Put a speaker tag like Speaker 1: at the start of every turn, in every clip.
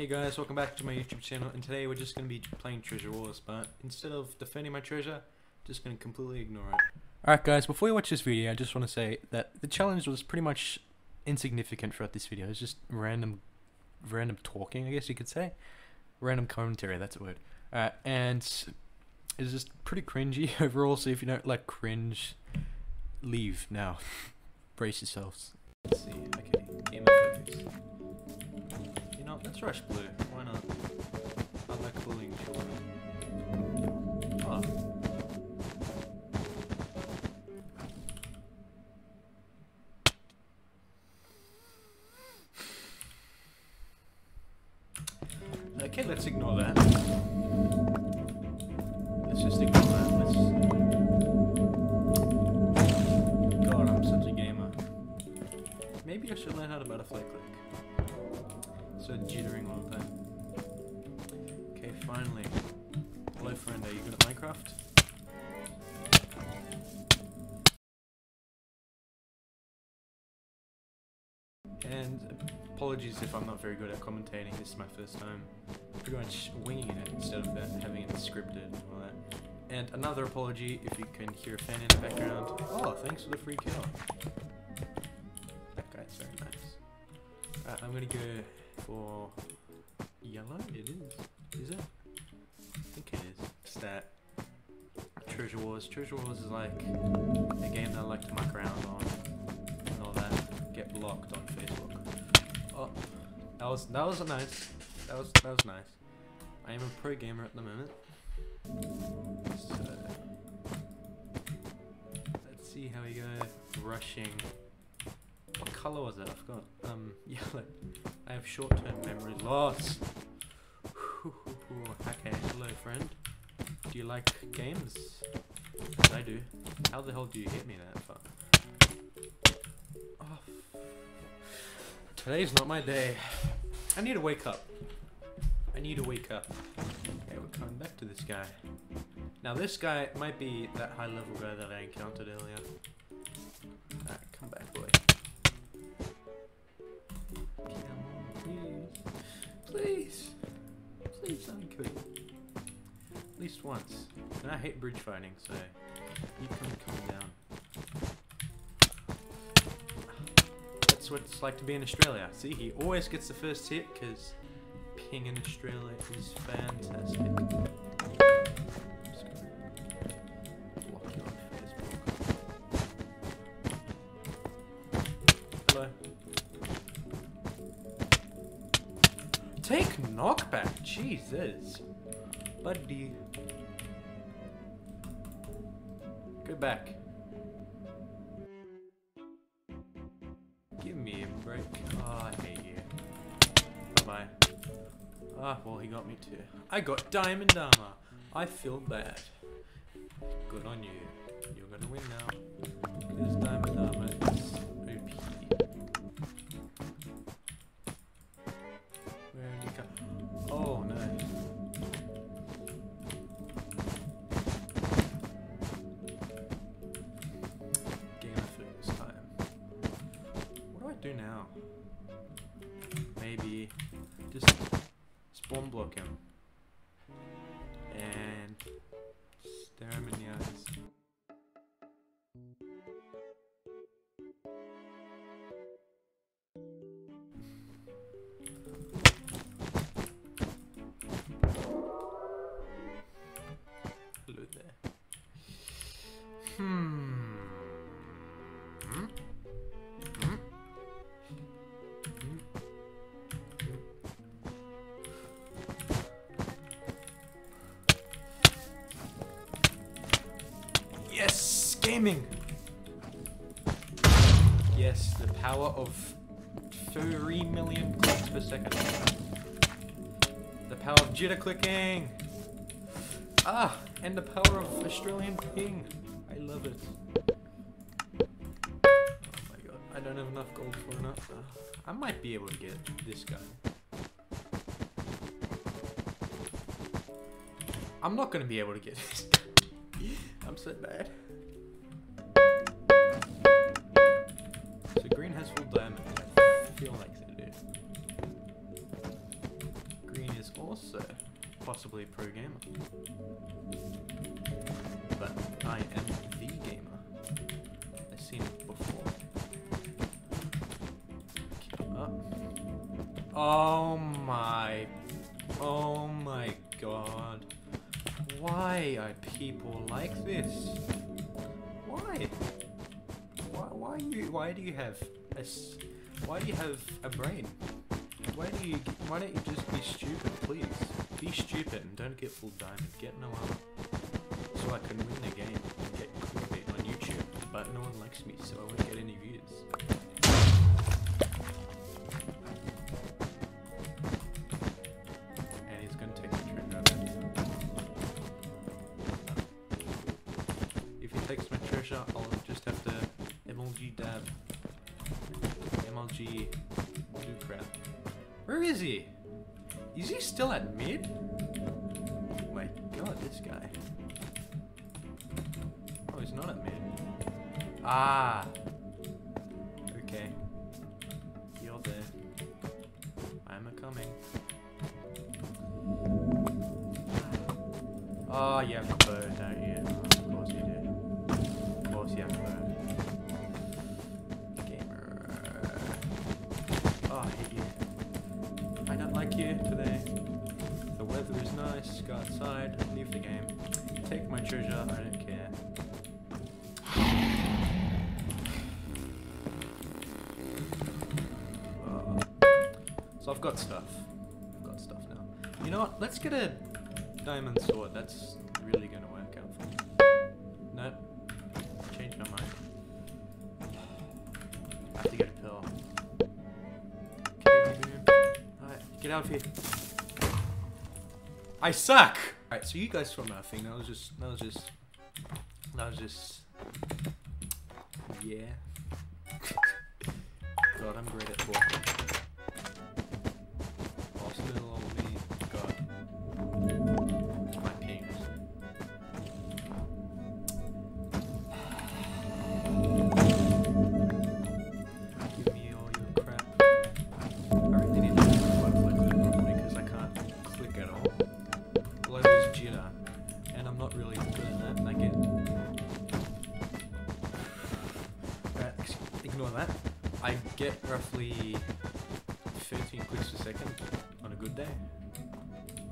Speaker 1: Hey guys, welcome back to my YouTube channel and today we're just going to be playing Treasure Wars but instead of defending my treasure, I'm just going to completely ignore it. Alright guys, before you watch this video I just want to say that the challenge was pretty much insignificant throughout this video. It's just random random talking I guess you could say. Random commentary, that's a word. Uh, and it's just pretty cringy overall so if you don't like cringe, leave now. Brace yourselves. Let's see, okay, game of let's rush blue. Why not? I like bullying children. Oh. Okay, let's ignore that. And apologies if I'm not very good at commentating, this is my first time. Pretty much winging it instead of uh, having it scripted and all that. And another apology if you can hear a fan in the background. Oh, thanks for the free kill. That guy's very nice. I'm gonna go for yellow. It is. Is it? I think it is. It's that Treasure Wars. Treasure Wars is like a game that I like to muck around on. Get blocked on Facebook. Oh, that was that was nice. That was that was nice. I am a pro gamer at the moment. So let's see how we go. Rushing. What color was it? I forgot. Um, yellow. I have short-term memory loss. okay, hello friend. Do you like games? I do. How the hell do you hit me that far? Oh. Today's not my day. I need to wake up. I need to wake up. Okay, we're coming back to this guy. Now this guy might be that high level guy that I encountered earlier. Alright, come back boy. Come on, please. Please. Please don't. At least once. And I hate bridge fighting, so you can come down. What it's like to be in Australia. See, he always gets the first hit because ping in Australia is fantastic. Take knockback, Jesus. Buddy. Go back. Ah, well, he got me too. I got diamond armor. I feel bad. Good on you. You're gonna win now. This diamond armor Yes, gaming. Yes, the power of 3 million clicks per second. The power of jitter clicking. Ah, and the power of Australian ping. I love it. Don't have enough gold for enough. I might be able to get this guy. I'm not gonna be able to get this guy. I'm so bad. So green has full diamond. I feel like they do. also possibly a pro gamer. Oh my. Oh my god. Why are people like this? Why? Why, why you why do you have a why do you have a brain? Why do you why don't you just be stupid, please? Be stupid and don't get full diamond. Get no armor. So I can win the game and get clickbait on YouTube. But no one likes me, so I won't get any views. Crap. Where is he? Is he still at mid? Oh my god, this guy. Oh, he's not at mid. Ah. Okay. You're there. I'm a coming. Oh, a bird, weather is nice. Go outside. Leave the game. Take my treasure. I don't care. So I've got stuff. I've got stuff now. You know what? Let's get a diamond sword. That's really gonna work out for me. Nope. Changed my mind. I have to get a pill. Okay, get out of here. I suck! Alright, so you guys saw nothing. That was just that was just that was just Yeah. God, I'm great at talking. 13 clicks a second on a good day,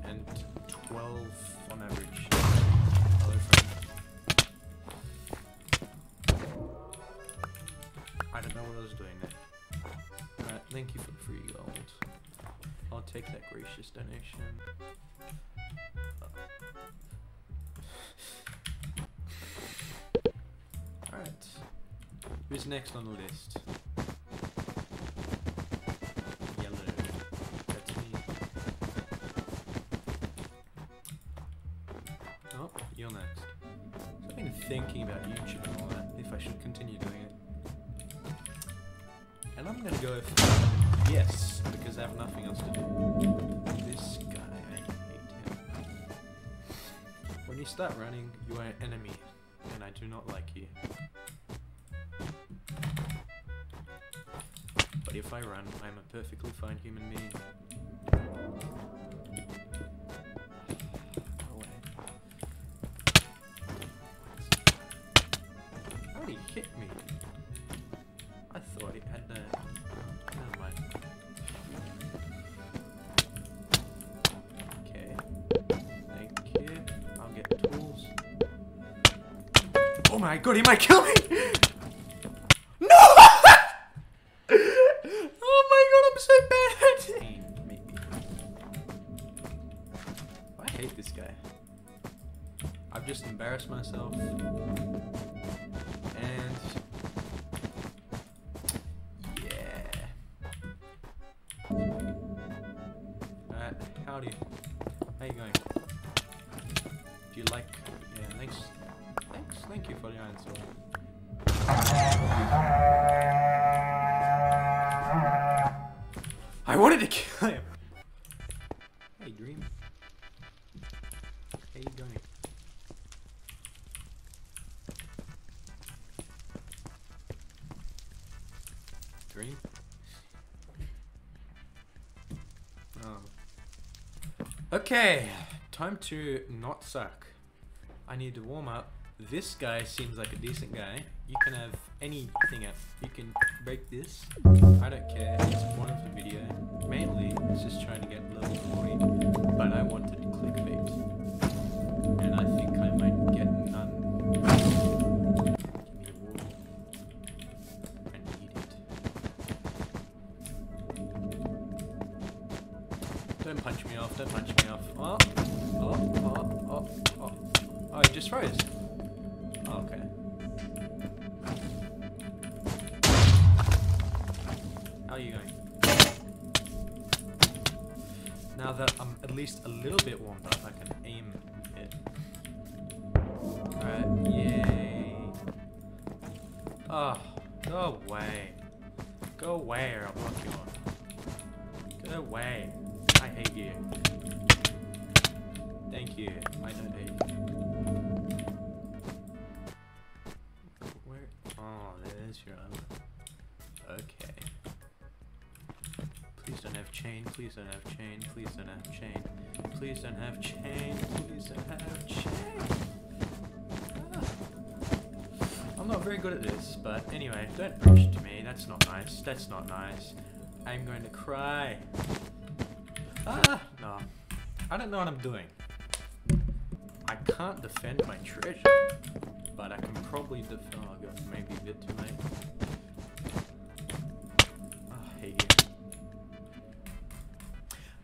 Speaker 1: and 12 on average. Hello, friend. I don't know what I was doing there. Alright, thank you for the free gold. I'll take that gracious donation. Alright. Who's next on the list? You're next. So I've been thinking about YouTube and all that, if I should continue doing it. And I'm gonna go with yes, because I have nothing else to do. This guy, I hate him. When you start running, you are an enemy, and I do not like you. But if I run, I'm a perfectly fine human being. God, he might kill me! No! oh my god, I'm so bad! I hate this guy. I've just embarrassed myself. And yeah. Alright, howdy. How you going? Do you like yeah, thanks thanks, thank you for the iron sword. I wanted to kill him. Hey Dream. How you going? Dream? Oh. Okay, time to not suck. I need to warm up. This guy seems like a decent guy. You can have anything else. You can break this. I don't care. It's one of the video. Mainly, it's just trying to get level 40. But I wanted clickbait. And I think are you going? Now that I'm at least a little bit warmed up, I can aim it. Alright, yay. Oh, go away. Go away or I'll block you on. Go away. I hate you. Thank you. I don't hate you. Where? Oh, there's your armor. Chain. Please don't have chain. Please don't have chain. Please don't have chain. Please don't have chain. Ah. I'm not very good at this, but anyway, don't preach to me. That's not nice. That's not nice. I'm going to cry. Ah, no. I don't know what I'm doing. I can't defend my treasure, but I can probably defend. Oh god, maybe a bit too late.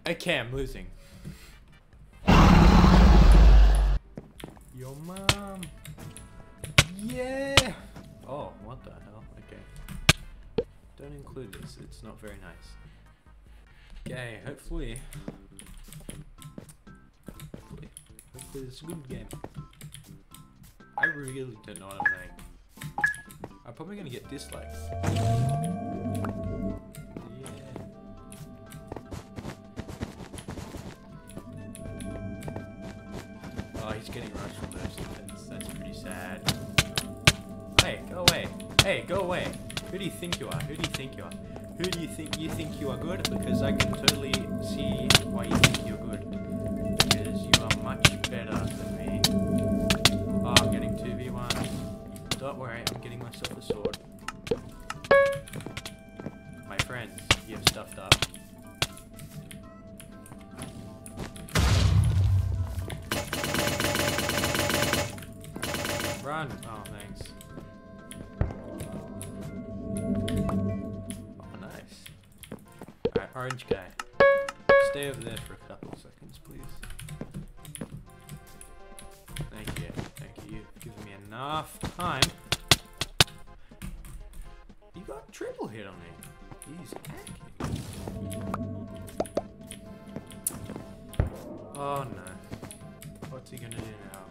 Speaker 1: Okay, I'm losing. Your mom. Yeah. Oh, what the hell? Okay. Don't include this. It's not very nice. Okay, hopefully. Hopefully. Hopefully it's a good game. I really don't know what I'm saying. I'm probably gonna get dislikes. Go away. Who do you think you are? Who do you think you are? Who do you think you think you are good? Because I can totally see why you think you're good. Because you are much better than me. Oh, I'm getting 2v1. Don't worry, I'm getting myself a sword. Orange guy. Stay over there for a couple seconds, please. Thank you, thank you. You've given me enough time. You got triple hit on me. He's hacking. Oh no. What's he gonna do now?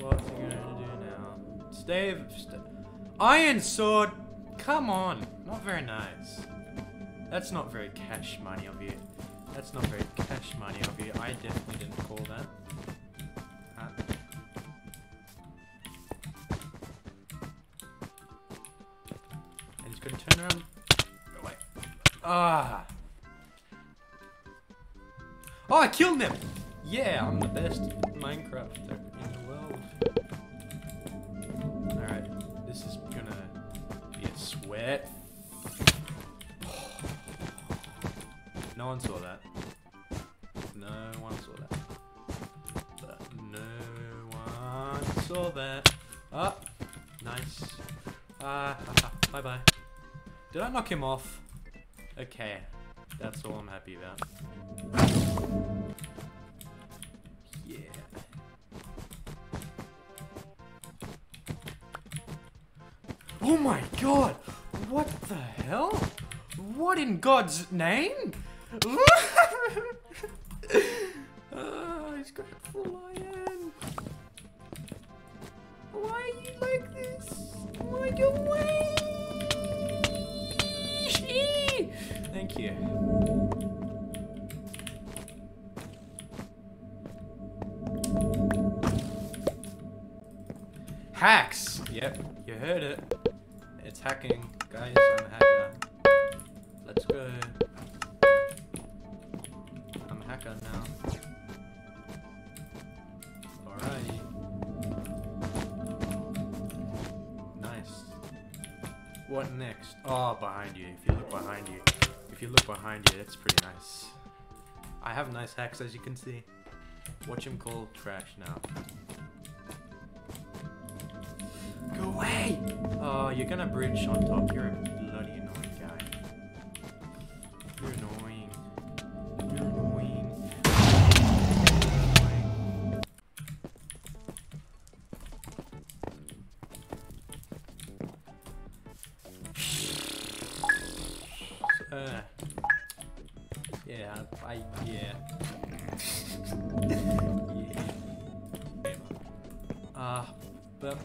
Speaker 1: What's he gonna do now? Stay. St Iron sword. Come on. Very nice. That's not very cash money of you. That's not very cash money of you. I definitely didn't call that. Huh? And he's gonna turn around. Go away. Ah. Oh, I killed him! Yeah, I'm the best Minecrafter in the world. Alright, this is gonna be a sweat. No one saw that. No one saw that. But no one saw that. Ah, nice. Ah, haha, bye bye. Did I knock him off? Okay, that's all I'm happy about. Yeah. Oh my god! What the hell? What in God's name? Ah, he's got full iron. Why are you like this? Why you way? Thank you. Hacks! Yep, you heard it. It's hacking. Guys, I'm a hacker. Let's go shotgun now. Alrighty. Nice. What next? Oh, behind you. If you look behind you. If you look behind you, that's pretty nice. I have nice hacks, as you can see. Watch him call trash now. Go away! Oh, you're gonna bridge on top. You're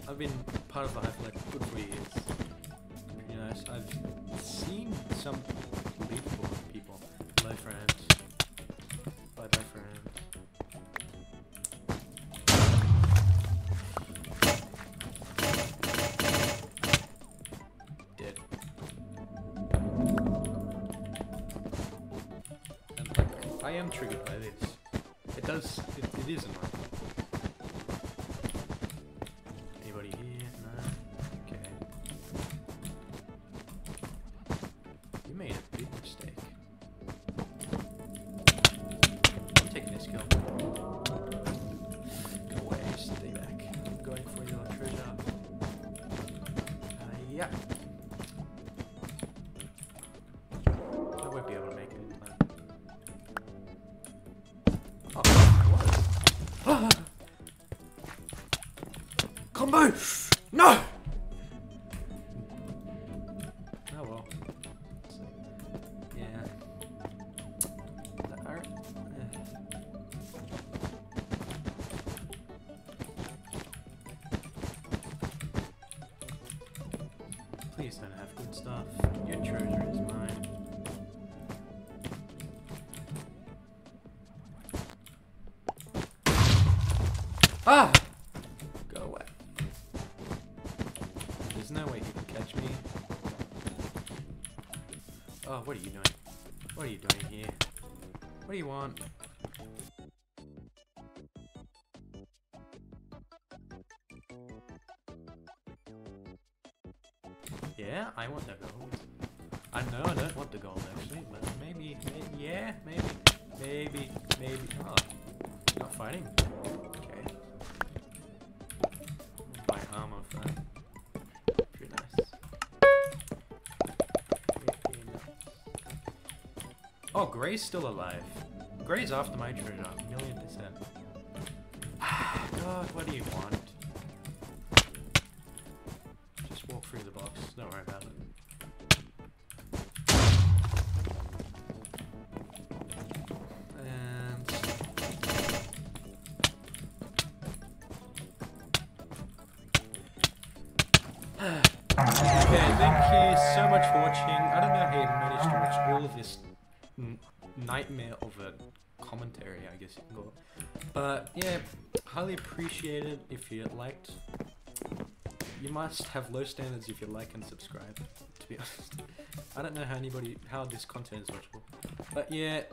Speaker 1: I've been part of the Hive for like good years. Pretty nice. I've seen some beautiful people. Bye friends. Bye bye friends. Dead. I am triggered by this. It does, it, it is annoying. Uh, Ah! Go away. There's no way he can catch me. Oh, what are you doing? What are you doing here? What do you want? Yeah, I want the gold. I know I don't want the gold actually, but maybe, maybe yeah, maybe, maybe, maybe. Oh, not fighting. That. Oh, Gray's still alive. Gray's after my treasure, a million percent. God, what do you want? Okay, thank you so much for watching. I don't know how you managed to watch all of this nightmare of a commentary, I guess you call it. But yeah, highly appreciate it if you liked. You must have low standards if you like and subscribe, to be honest. I don't know how anybody, how this content is watchable. But yeah,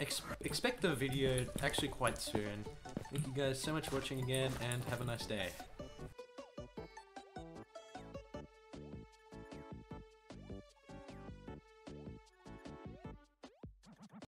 Speaker 1: ex- expect the video actually quite soon. Thank you guys so much for watching again and have a nice day.